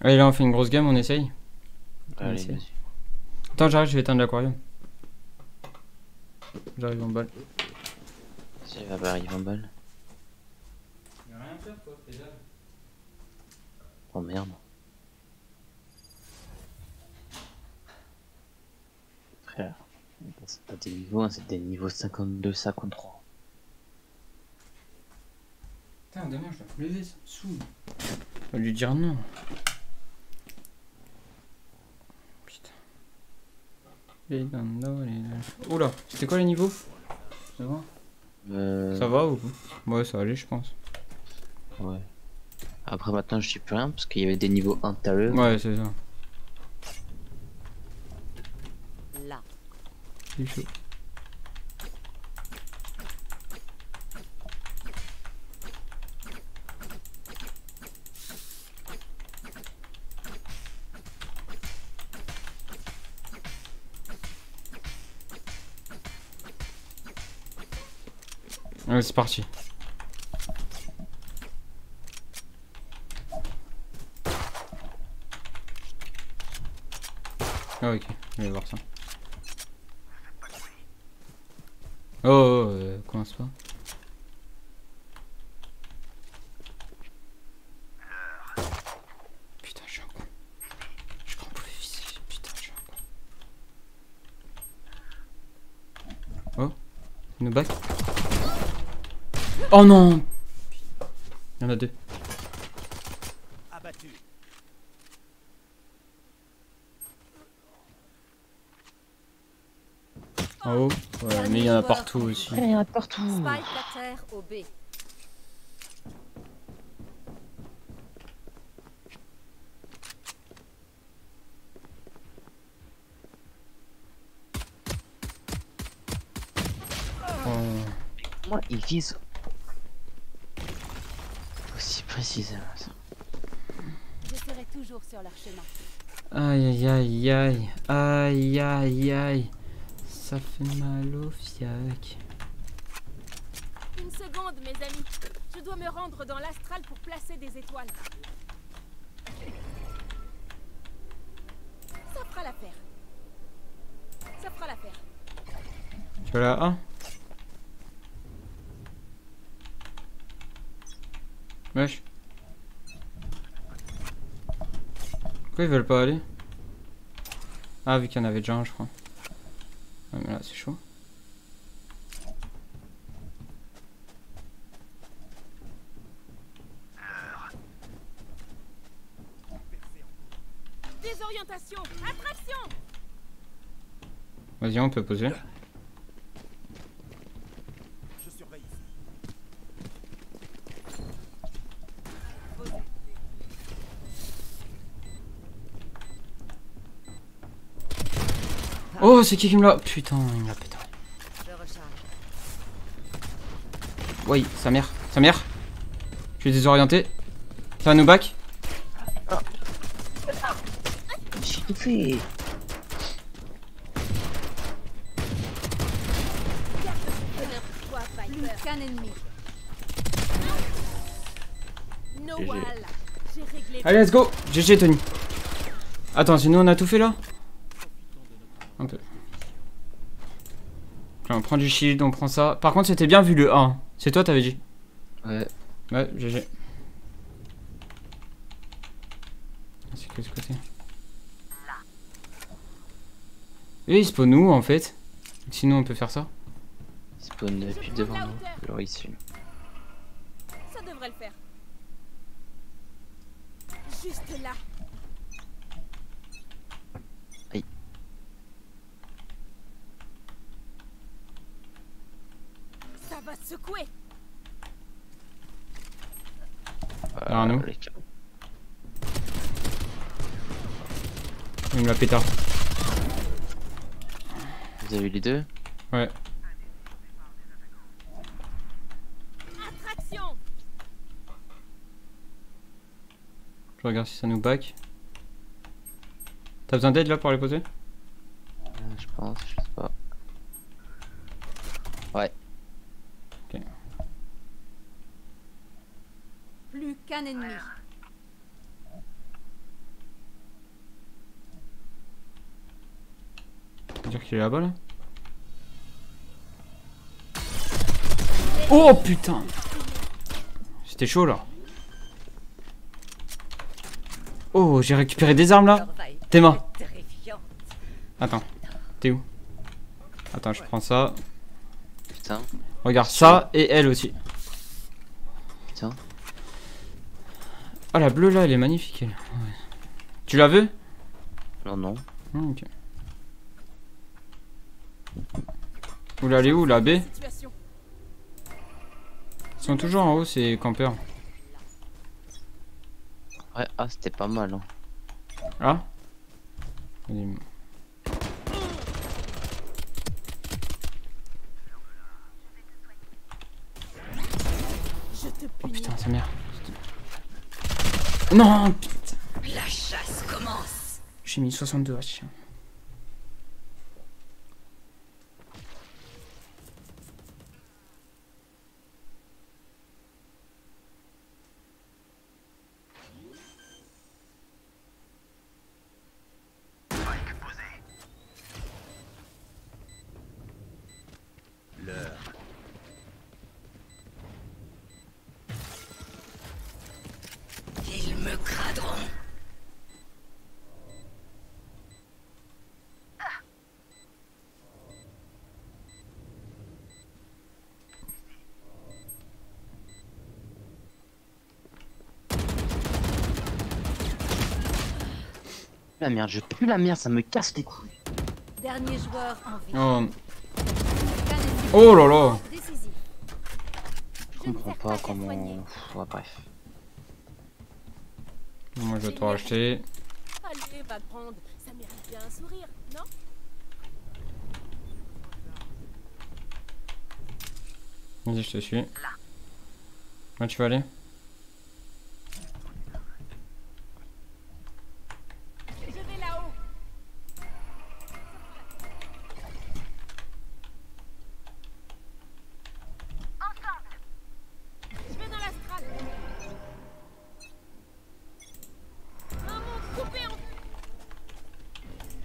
Allez, là, on fait une grosse gamme, on essaye. Allez, c'est- vas-y. Attends, j'arrive, je vais éteindre l'aquarium. J'arrive en balle. Si, va bah, arrive en balle. rien faire, toi, Oh merde. Frère, c'est pas des niveaux, hein, c'est des niveaux 52, 53. Putain, demain, je dois lever, ça me saoule. On va lui dire non. Oula, c'était quoi les niveaux? Ça va? Euh, Ça va ou Ouais, ça allait, je pense. Ouais. Après maintenant je sais plus rien parce qu'il y avait des niveaux 1 tout à l'heure. Ouais, c'est ça. Là. C'est chaud. Ouais, c'est parti. Ah ok, je vais voir ça. Oh, oh euh, commence pas. Putain, je suis un con. Je crois qu'on pouvait viser. Putain, je un con. Oh, nous back. Oh non Il y en a deux. Abattu. En haut Ouais, mais il y en a partout aussi. Il y en a partout. Spike à terre au B. Oh. Moi ils visent aussi précisément ça. Je serai toujours sur leur chemin. Aïe aïe aïe aïe aïe aïe aïe Ça fait mal au fiac Une seconde, mes amis. Je dois me rendre dans l'astral pour placer des étoiles. Ça fera l'affaire. Ça fera l'affaire. Tu vas là A Wesh Pourquoi ils veulent pas aller? Ah vu qu'il y en avait déjà un je crois Ouais mais là c'est chaud Désorientation. Attraction. Vas-y on peut poser c'est qui qui me l'a Putain il me l'a pété. Je recharge. Oui sa mère. Sa mère. Je suis désorienté. Ça va nous back J'ai tout fait. Allez let's go. GG Tony. Attends c'est nous on a tout fait là Un peu Ok, On prend du shield, on prend ça. Par contre c'était bien vu le 1. C'est toi t'avais dit Ouais. Ouais, GG. C'est que ce côté? Et il spawn où en fait? Sinon on peut faire ça Il spawn depuis devant nous. Alors ici. Ça devrait le faire. Juste là. Aïe. Ça va secouer. Alors, nous. Il me l'a pétard. Vous avez vu les deux? Ouais. Attraction. Je regarde si ça nous back. T'as besoin d'aide là pour les poser? Euh, Je pense, je sais pas. un ennemi. dire qu'il est là-bas là, Oh putain C'était chaud là. Oh, j'ai récupéré des armes là. Tes mains. Attends, t'es où? Attends, je prends ça. Putain. Regarde ça et elle aussi. Ah la bleue là, elle est magnifique. elle. Ouais. Tu l'as vu Non, non. Ah, ok. Vous l'allez où la B? Ils sont toujours en haut ces campeurs. Ouais, ah, c'était pas mal. Hein. Ah? Oh putain, sa mère. Non putain. La chasse commence. J'ai mis 62 H. L'heure. Ils me craderont. La merde, je pue la merde, ça me casse les couilles. Dernier joueur en vie. Oh, oh là là. Je comprends pas comment. Pff, Ouais, bref. Moi je vais te racheter. Allez, va te prendre. Ça mérite bien un sourire, non? Vas-y, je te suis. Où tu vas aller?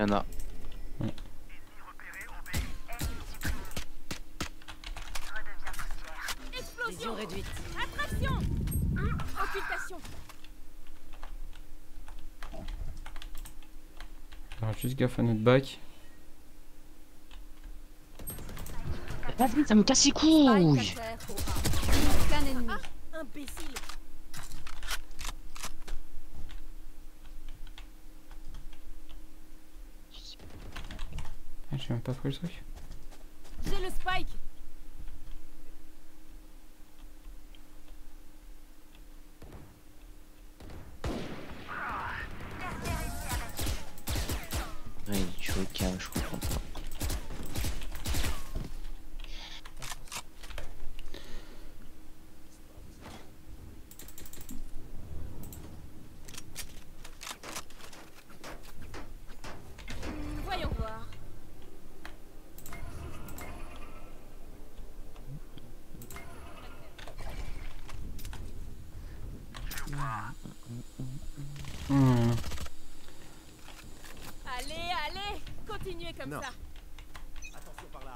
Y'en a. Vision explosion. réduite. Attraction. Occultation. Alors juste gaffe à notre bac. Vas-y, ça me casse les couilles. à terre au A. Aucun ennemi. Imbécile. Ah, le truc. J'ai le spike. Ouais, il joue au calme, je comprends pas. Attention par là.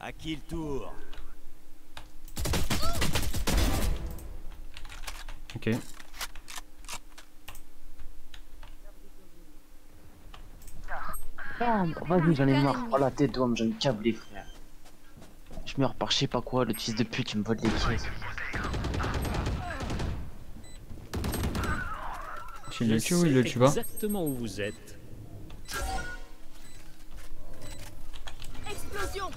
À qui le tour? Ok. Vas-y, j'en ai marre. Oh la tête d'homme, j'ai me câblé, frère. Je meurs par je sais pas quoi, le fils de pute, il me vole les caisses. Tu le tues ou il le tue pas Exactement où vous êtes. Explosion.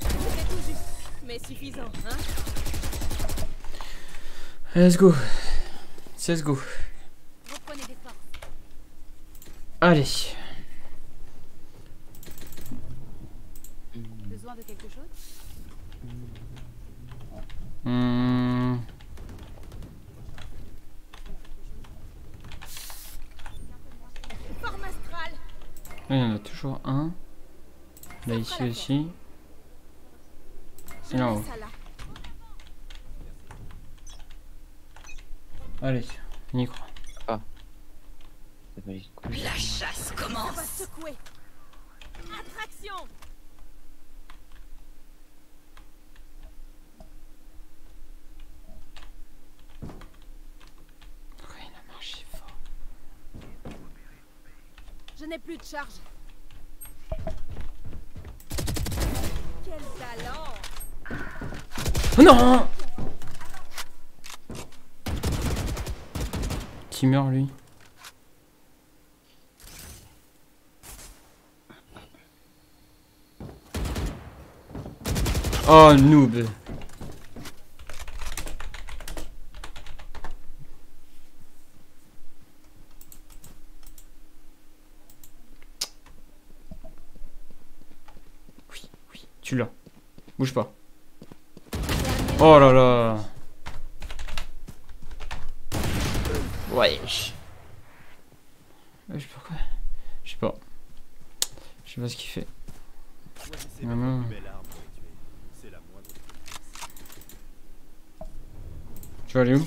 C'était tout juste, mais suffisant, hein Let's go. Let's go. Allez. Besoin de quelque chose? Hmm. Forme astrale. Là, il y en a toujours un. Là, ici aussi. Et là, mets haut. ça là. Allez, on y croit. C'est pas les couilles. Ça va secouer. Attraction. Fort. Je n'ai plus de charge. Quel talent. Oh non. Qui meurt lui? Oh noob Oui, oui, tu l'as. Bouge pas. Oh là là Wesh Wesh pourquoi Je sais pas. Je sais pas ce qu'il fait. Choisissez Non, votre non. plus belle arme pour les tuer. C'est la moindre. Tu vas aller où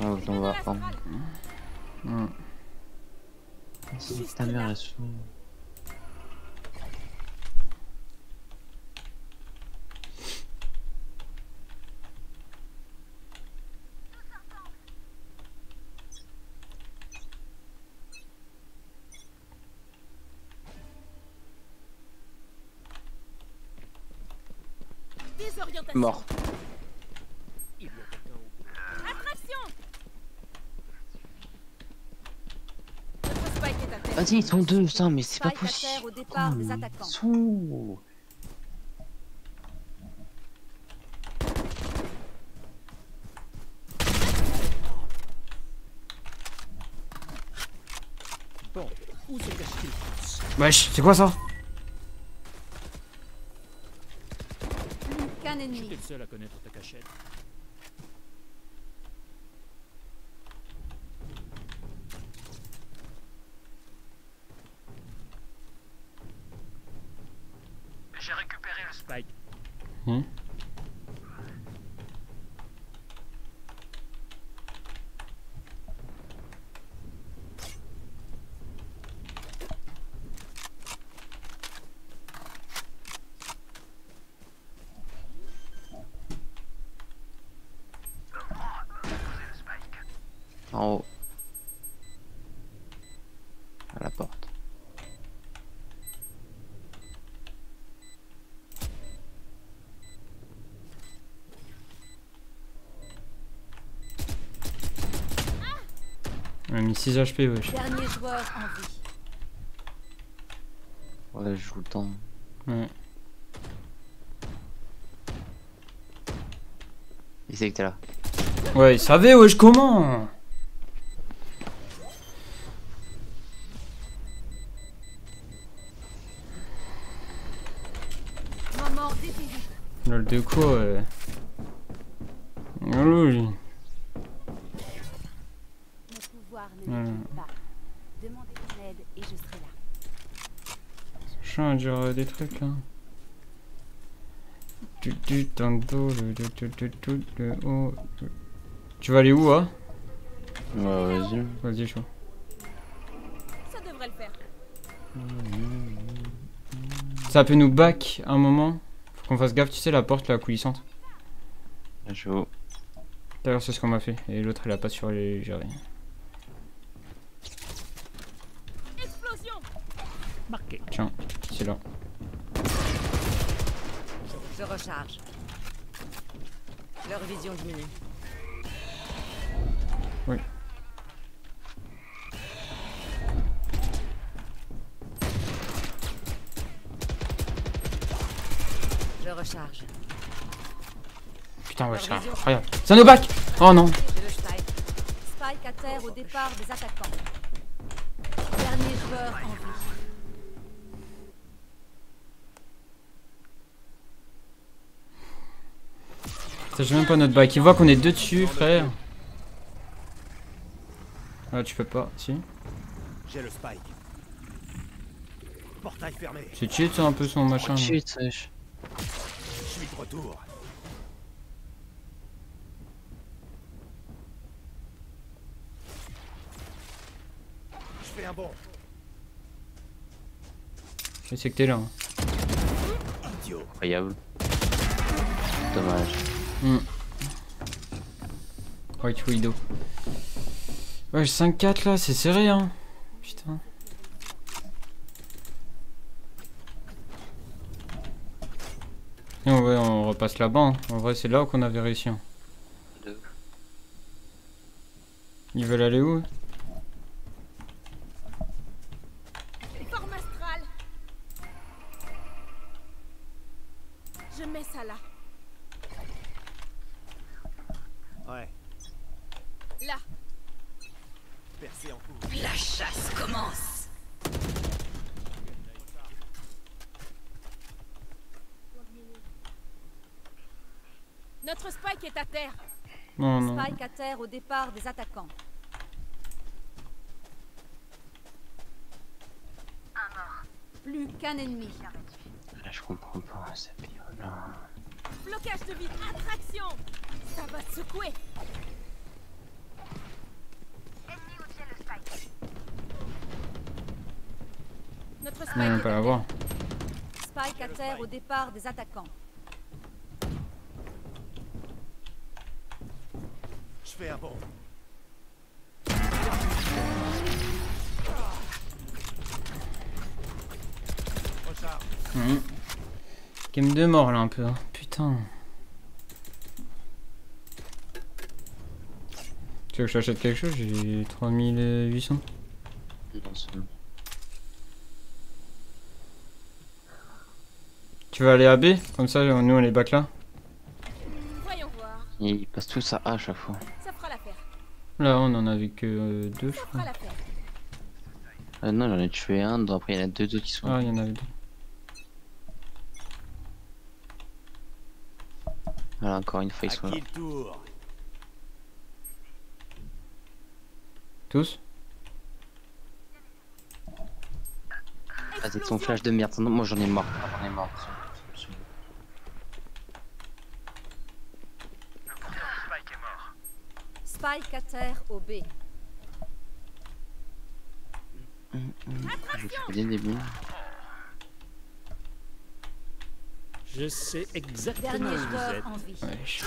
Oh, on va. Hmm. ta mère. Mort. Attraction Notre spike est à terre. Vas-y, ils sont deux, ça, mais c'est pas possible. au départ des attaquants. ils sont Où se cache-t-il Wesh, c'est quoi ça? Plus qu'un ennemi. Seul à connaître ta cachette. J'ai récupéré le spike. Hmm? 36 HP, wesh. Dernier joueur en vie. Ouais, je joue le temps. Ouais. Il sait que t'es là. Ouais, il savait, wesh, comment? Lol de quoi ouais. Lui. À dire euh, des trucs là. Tu tu le tu tu tu le. Tu vas aller où hein? Ouais, vas-y. Vas-y chaud. Ça devrait le faire. Ça peut nous back un moment? Faut qu'on fasse gaffe, tu sais la porte la coulissante. D'ailleurs c'est ce qu'on m'a fait. Et l'autre elle a pas sur les Marqué. Tiens, c'est là. Je recharge. Leur vision diminue. Oui. Je recharge. Putain ouais c'est incroyable. Ça nous back Oh non le spike. Spike à terre au départ des attaquants. Dernier joueur en vie. J'ai même pas notre back. Il voit qu'on est deux dessus frère. Ah tu peux pas, si. J'ai le spike. Portail fermé. C'est cheat ça un peu son machin. Chut, wesh. Je suis de retour. Je fais un bond. Je sais que t'es là. hein. Idiot. Incroyable. Dommage. White Widow. Ouais, 5-4 là, c'est serré hein. Putain. Non, ouais, on repasse là-bas. hein. En vrai, c'est là qu'on avait réussi. hein. Ils veulent aller où Forme astrale. Je mets ça là. Ouais. Là. Percé en cours. La chasse commence. Notre spike est à terre. Non, non. Spike au départ des attaquants. Plus qu'un ennemi. Là, je comprends pas, ça piole. là. Blocage de vide. Attraction. Ça va te secouer. Notre spike On même à pas terre. l'avoir. Spike à terre au départ des attaquants. Je fais un bond. Recharge. Mhm. Game de mort là un peu. hein. Putain. Tu veux que je t'achète quelque chose? J'ai 3800. Non, c'est bon. Tu veux aller à B? Comme ça, nous on est back là. Voyons voir. Ils passent tous à A à chaque fois. Là, on en avait que euh, deux, je crois. Euh, non, j'en ai tué un, donc après il y en a deux autres qui sont. Ah, il y en avait deux. Voilà, encore une fois, ils sont là. Tous? Ah, c'est son flash de merde. Non, moi j'en ai marre. Ah, J'en ai marre. Spike à terre au B. Je fais des débuts. Je sais exactement Dernier où vous joueur êtes. en vie. Wesh.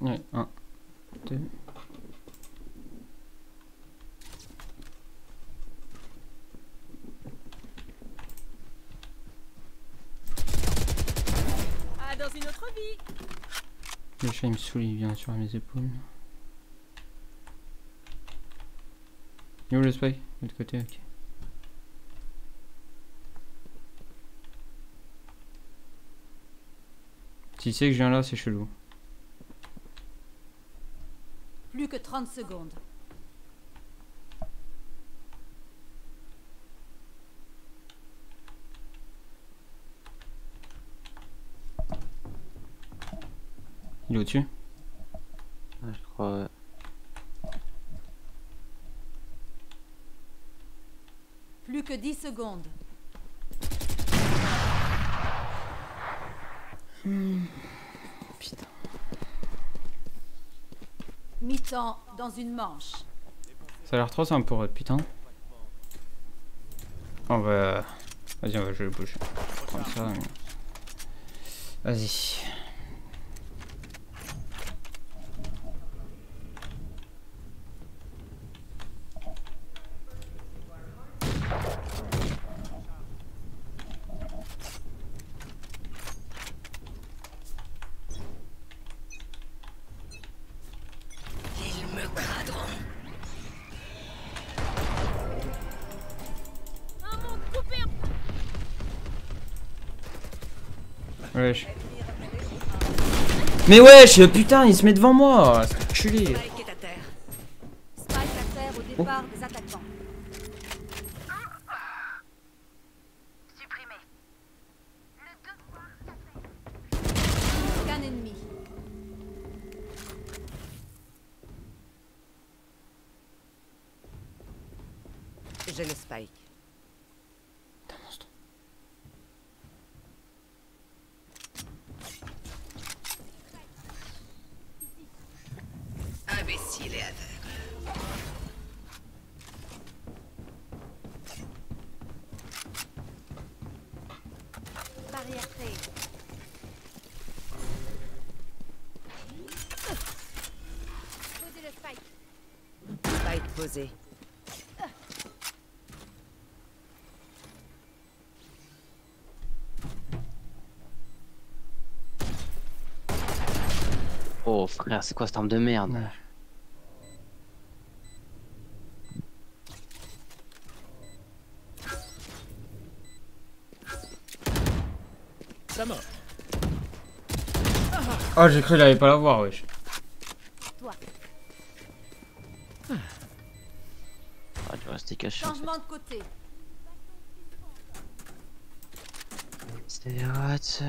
Ouais, un, deux. Ah, dans une autre vie. Le chat il me saoule, il vient sur mes épaules. Est où le spy? De l'autre côté, ok. Si c'est que je viens là, c'est chelou. Plus que 30 secondes. Est au-dessus? Ouais, je crois. ouais. Plus que 10 secondes. Putain. Mi-temps dans une manche. Ça a l'air trop simple pour eux, putain. On va... Vas-y, on va jouer le push. Comme ça. mais- Vas-y. Mais wesh, putain, il se met devant moi. C'est enculé. Spike est à terre. Spike à terre au départ des attaquants. Qu'un ennemi. J'ai le spike. Imbécile et aveugle. Barrière créée. Posez le Oh frère, c'est quoi cette arme de merde Ouais. Ça mort. Oh, j'ai cru qu'il allait pas l'avoir, wesh. Ah, rester caché. en fait. Changement de côté. C'est rate.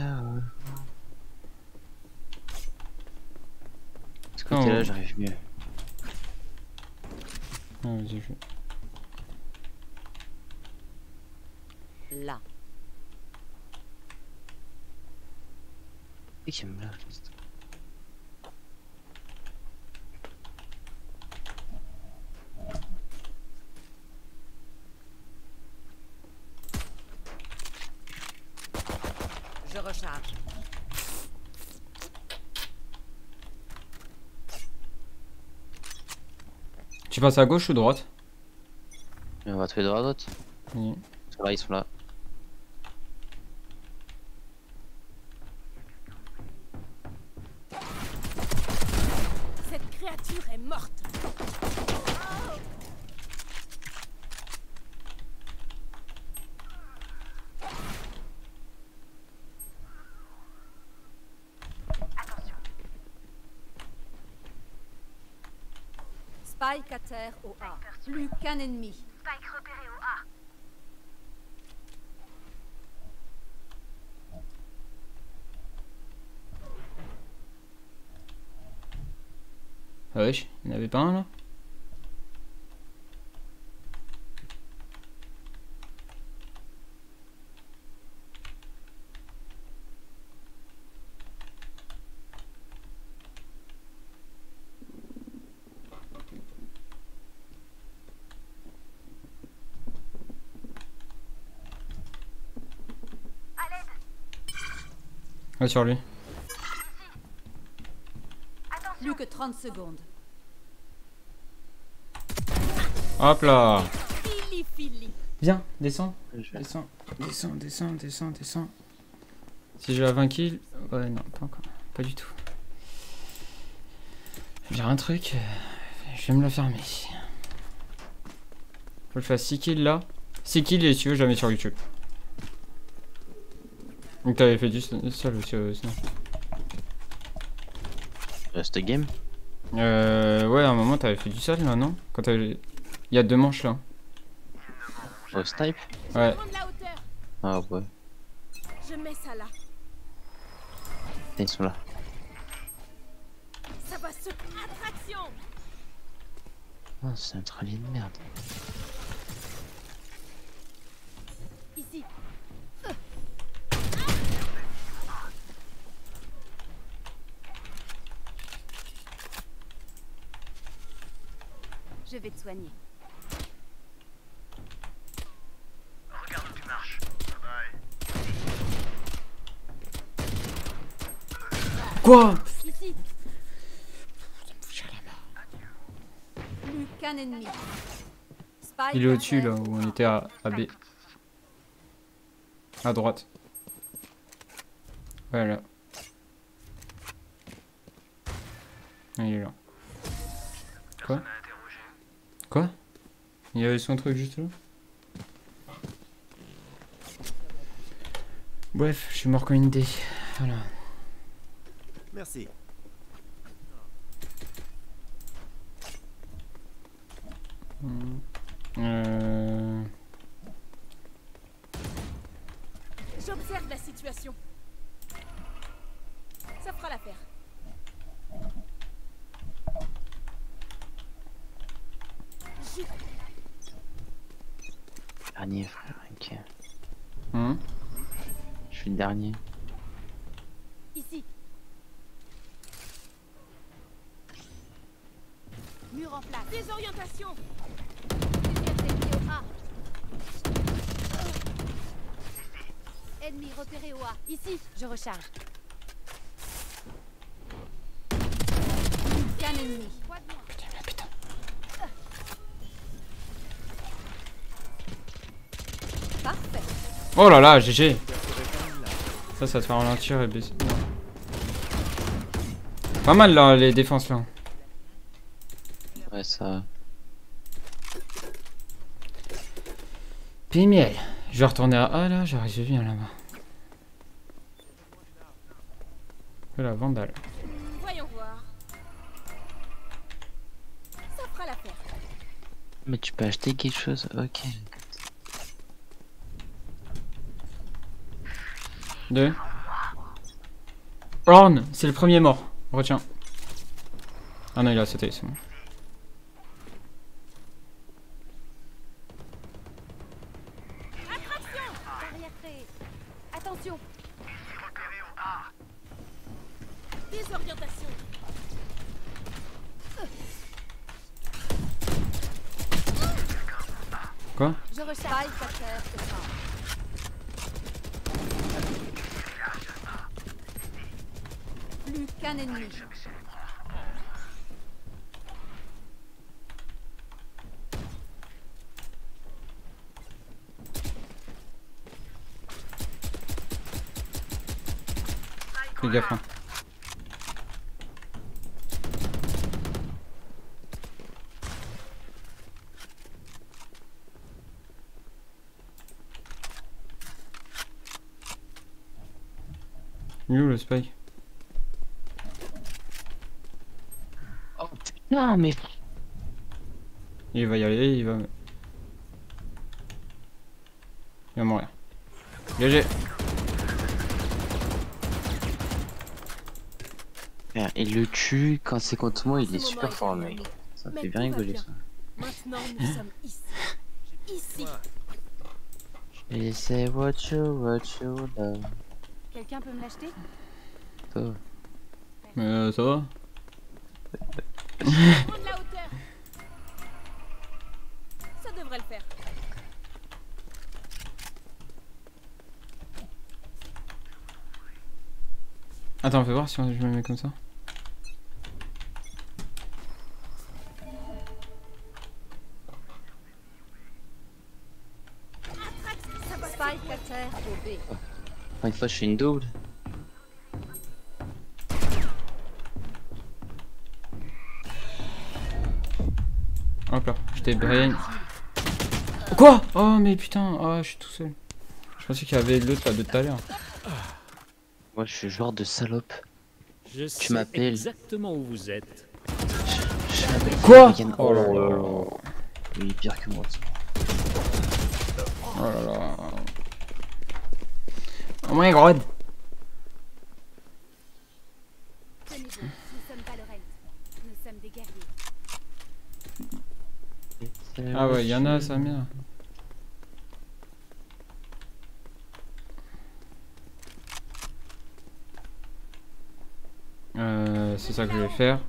Ce côté-là, j'arrive mieux. Ah, vas-y, je... Là. Et qui me lâche, juste. Je recharge. Tu passes à gauche ou droite on va trouver de droite, droite. Oui. Parce que là, ils sont là. Cette créature est morte. Spike à terre au A. Plus qu'un ennemi. Ah wesh, il n'y en avait pas un là? Ouais, sur lui. Plus que 30 secondes. Hop là Fili fili. Viens, descends, descends, descends, descends, descends, descends. Si j'ai à 20 kills... Ouais, non, pas encore. Pas du tout. J'ai un truc, je vais me le fermer. Faut que je fasse 6 kills là. 6 kills et si tu veux, je la mets sur YouTube. Donc t'avais fait du seul aussi, euh, sinon. Game? Euh, ouais, à un moment t'avais fait du seul là, non? Quand t'avais... Il y a deux manches là. Au snipe? Ouais. Ah ouais. Je mets ça là. Ils sont là. Ça va se. Attraction. Ah, c'est un trallier de merde. Ici. Je vais te soigner. Quoi Ici. Plus qu'un ennemi. Il est au-dessus là, où on était à, à B. À droite. Ouais, là. Ah, Il est là. Quoi Quoi? Il y avait son truc juste là? Bref, je suis mort comme une idée. Voilà. Merci. Euh... J'observe la situation. Ça fera l'affaire. Dernier, frère, ok. Hum. Je suis le dernier. Ici. Mur en place. Désorientation. Ennemi repéré au A. Ici. Je recharge. Qu'un ennemi. Putain. Parfait. Oh là là, GG. Ça, ça te fait ralentir et baisser. Non. Pas mal là, les défenses là. Ouais, ça. Pémiel. Je vais retourner à A là, j'arrive bien là-bas. Que la vandale. Voyons voir. Ça fera l'affaire. Mais tu peux acheter quelque chose Ok. Deux. Orn, c'est le premier mort. Retiens. Ah non, il a sauté, c'est bon. Barrière créée. Attention. Désorientation. Quoi Je recharge. Spike à terre. c'est ça. Plus qu'un ennemi. Fais gaffe. hein. Il est où le spike Oh putain, mais. Il va y aller, il va. Il va mourir. GG. Il le tue quand c'est contre moi, il est super fort, mec. Ça fait bien rigoler ça. Maintenant, nous sommes ici. Ici. Et c'est what you, what you love. Quelqu'un peut me l'acheter Toi. Mais euh, ça va Prendre la hauteur. Ça devrait le faire. Attends, fais voir si je me mets comme ça. Une fois, je fais une double. Hop là, j'étais brain. Quoi? Oh mais putain, oh, je suis tout seul. Je pensais qu'il y avait l'autre là de tout à l'heure. Moi, je suis genre de salope. Je sais m'appelles. exactement où vous êtes. Je m'appelle Quoi Oh là là. Il est pire que moi. Oh là là. Oh my god. Ah ouais, y'en a, ça mère. Euh, c'est ça que je vais faire.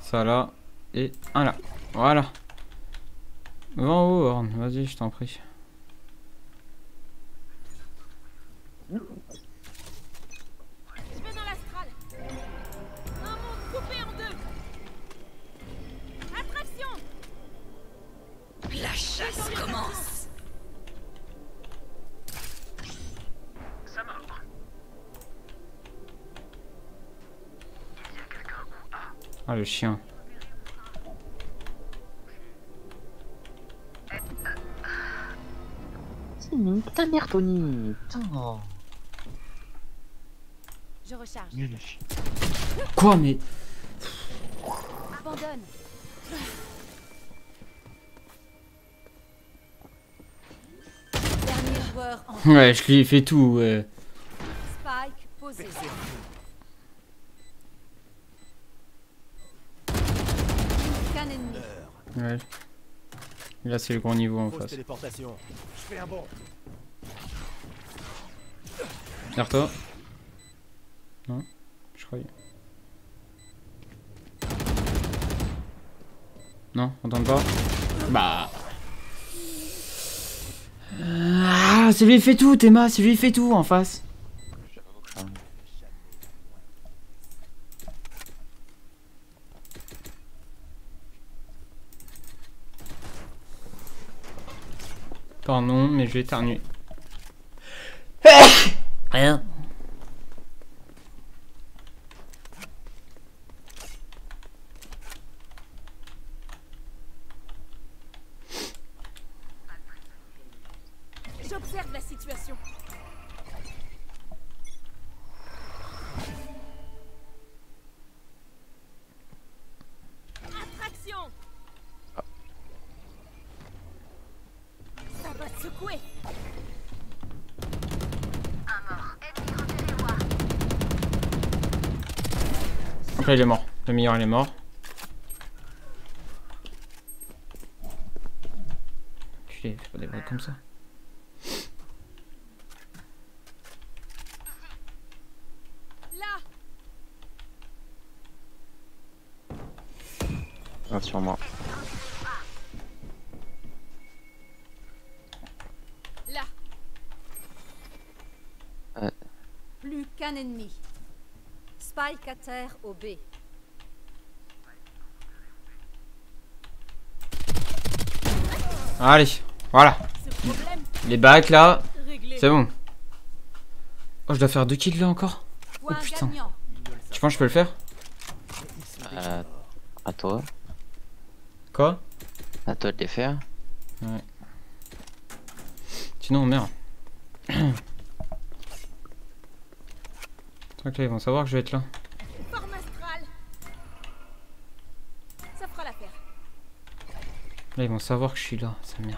Ça là. Et un là. Voilà. Va en haut, Horn. Vas-y, je t'en prie. Chasse commence. Ah, le chien. C'est une putain de merde, Tony. Putain. Je recharge. Quoi, mais. Abandonne. Ouais, je lui ai fait tout, ouais. Là, c'est le gros niveau en face. téléportation. Je fais un bond. Derrière toi. Non, je croyais. Non, on tente pas? Bah. Ah, c'est lui qui fait tout, Théma, c'est lui qui fait tout en face. Pardon, mais je vais éternuer. Rien. Le meilleur, il est mort. Tu fais pas des bruits comme ça. Là Un sur moi. Là Plus qu'un ennemi. Spike à terre au B. Allez, voilà. Les bacs là, c'est bon. Oh, je dois faire deux kills là encore Point putain. Tu penses que je peux le faire? Euh, à toi. Quoi? À toi de les faire. Sinon, merde. Donc là, ils vont savoir que je vais être là. Forme astrale Ça fera l'affaire. Là, ils vont savoir que je suis là, ça merde.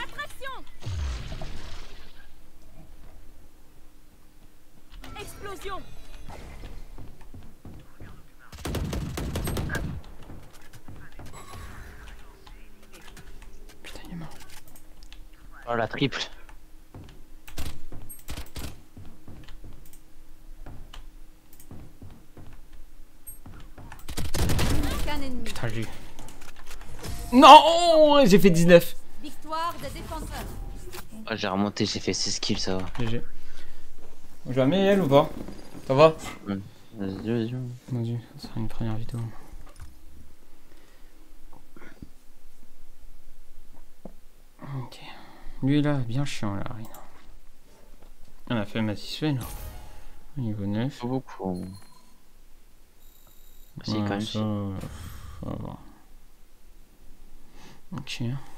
Attraction Explosion Putain, il est mort. Oh la triple. Plus qu'un ennemi. Putain, j'ai eu. Non J'ai fait 19. Victoire des défenseurs. Oh, j'ai remonté, j'ai fait 6 kills, ça va. GG. Je vais amener elle ou pas? Ça va? Vas-y, vas-y. Mon dieu, ça sera une première vidéo. Ok. Lui là, bien chiant là, Rina. On a fait satisfait là. Niveau 9. Pas beaucoup. Si, Ouais, quand même. ça, euh, ça va. Ok.